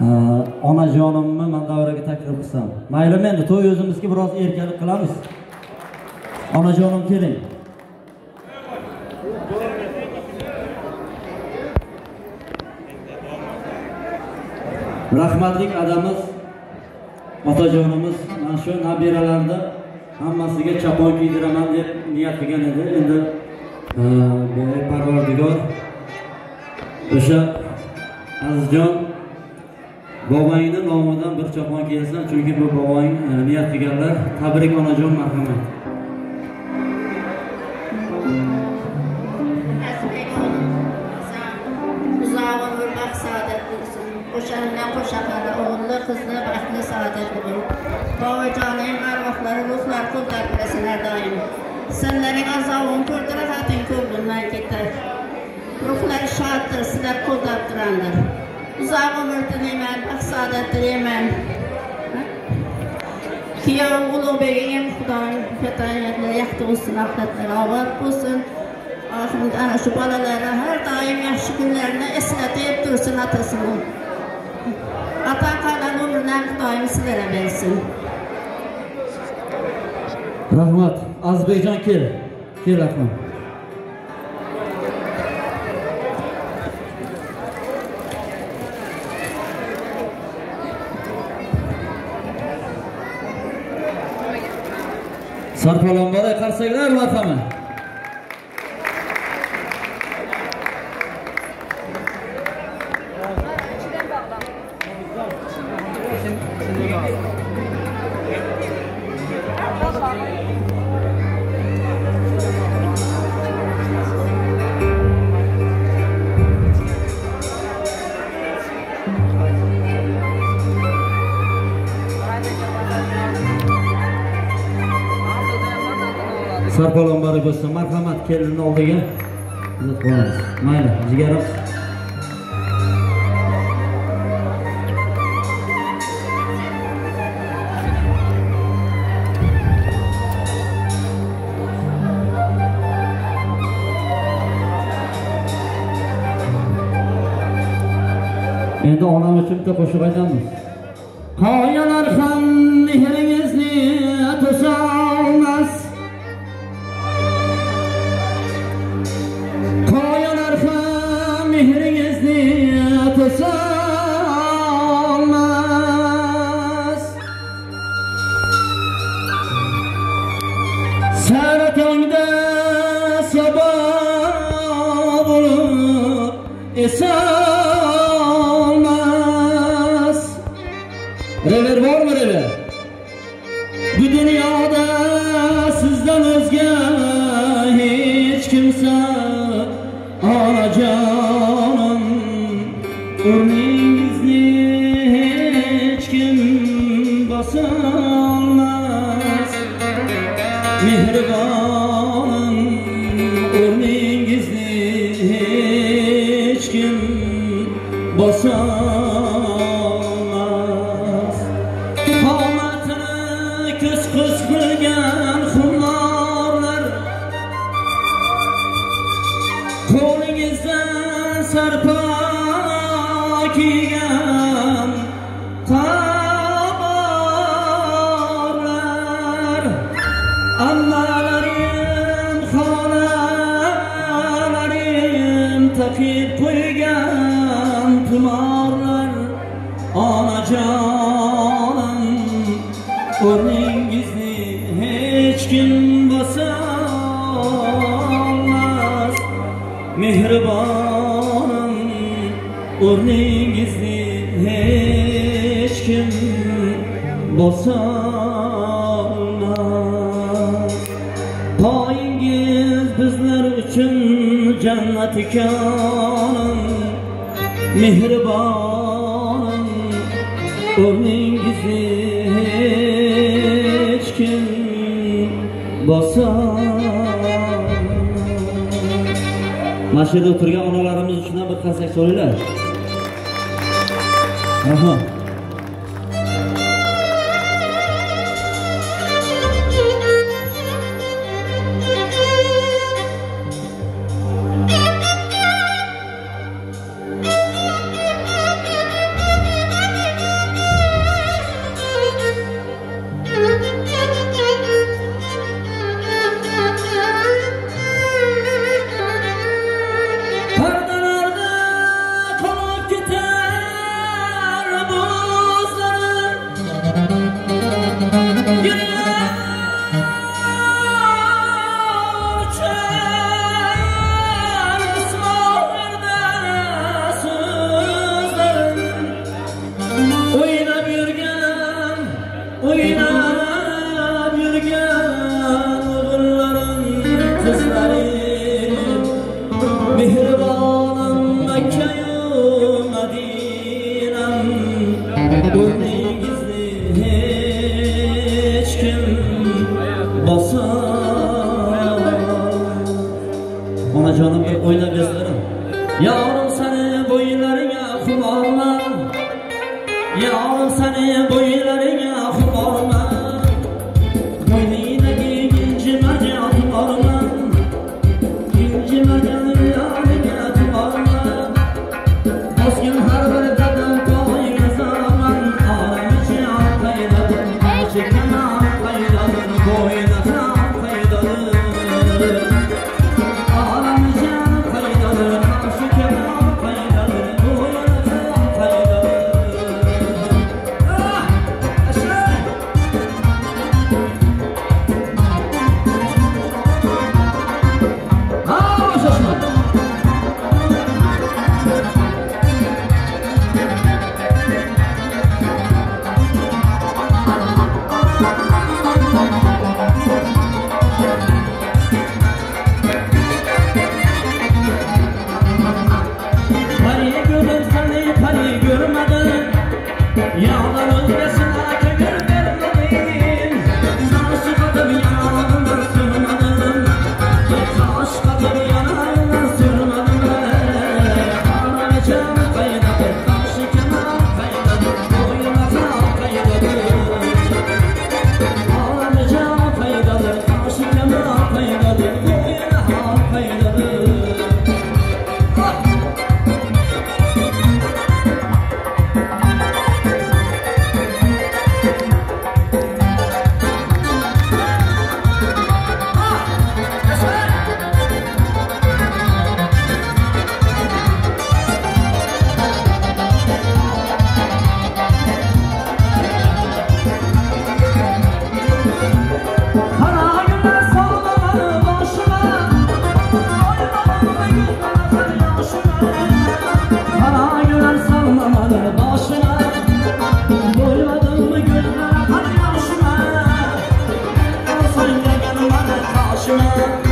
onajonimni man davraga taklif qilsam. Maylimi endi to'y o'zimizga biroz erkalik qilamiz. Onajonim keling. Rahmatlik adamiz otajonimiz mana shu nabiralarni hammasiga chapon kiydiraman deb niyat qilgan edi. Endi parvardigor o'sha azizjon bobongni nomidan bir chopon kiyasan chunki bu bobong e, niyat qilganlar tabrik onajon marhamat. Uzoq umr baxt saodat bo'lsin qo'shanidan qo'shaqari o'g'illi qizni baxtli saodat bo'lin bovajonim arvohlari ruhlar qo'llab bilasinlar doim sizlarning azobin ko'rdi rohating ko'nglimdan ketar ruhlari shoddir sizlar qo'llab turandir. Uzağımırtınıymen, aksadatınıymen. Kiyam ulum bebeğim, Kudan fetahiyetle yaktı olsun, ahletleri avat olsun. Ahmet ana şu balalara her daim yaxşı günlerini esnetip dursun atasını. Ata kalan ömründen daim sizlere versin. Rahmat, Azbeycan kel, kel Rahman. Sarpalonbora qarsaklar marhamat sarpalonbora bo'lsin. Marhamat kelinni oldiga. Mayli jigarim endi onam uchun bitta qo'shiq aytamiz. Qoyalar ham mehringizni to'solmas esamaz Rever var mı rever? Bu dünyada sizden özge hiç kimse alacak boşa Onun gizli hiç kim basamaz. Mehribanım Onun gizli hiç kim basamaz. Payingiz bizler için cennet ikanım Mehribanım Onun gizli kim bosolmas mana shu yerda o'tirgan onalarimiz uchun ham bir Y'all 是吗